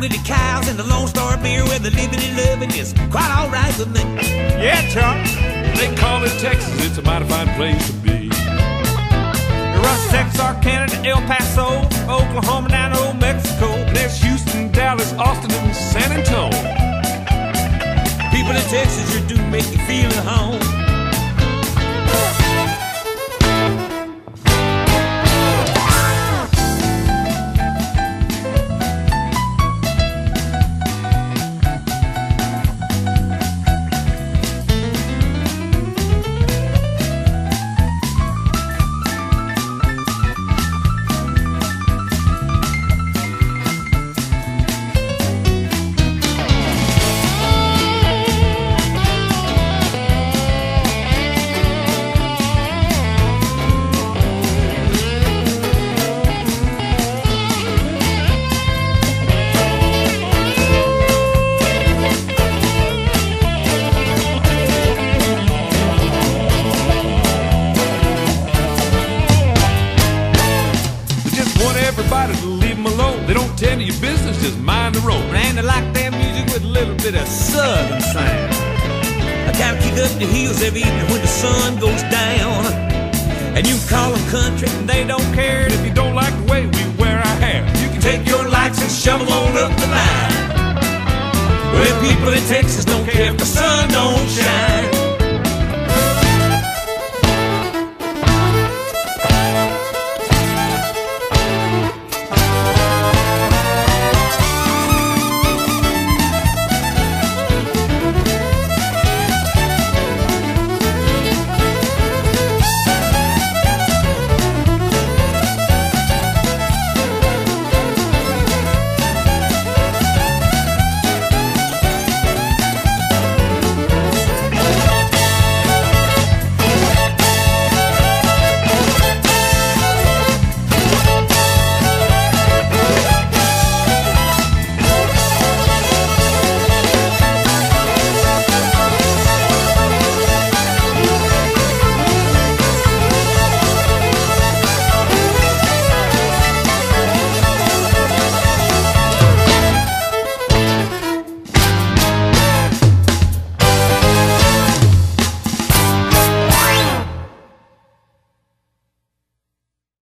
with the cows and the Lone Star beer where the living and loving is quite all right with me. Yeah, Chuck. They call it Texas. It's a mighty fine place to be. Russ, Texas to El Paso, Oklahoma down to Mexico. There's Houston, Dallas, Austin, and San Antonio. People in Texas, you do make everybody to leave them alone. They don't tend to your business, just mind their own. And they like their music with a little bit of southern sound. I of kick up the heels every evening when the sun goes down. And you call them country, And they don't care And if you don't like the way we wear our hair, you can take your lights and shove 'em on up the line. Well, people in Texas don't care if the sun don't shine.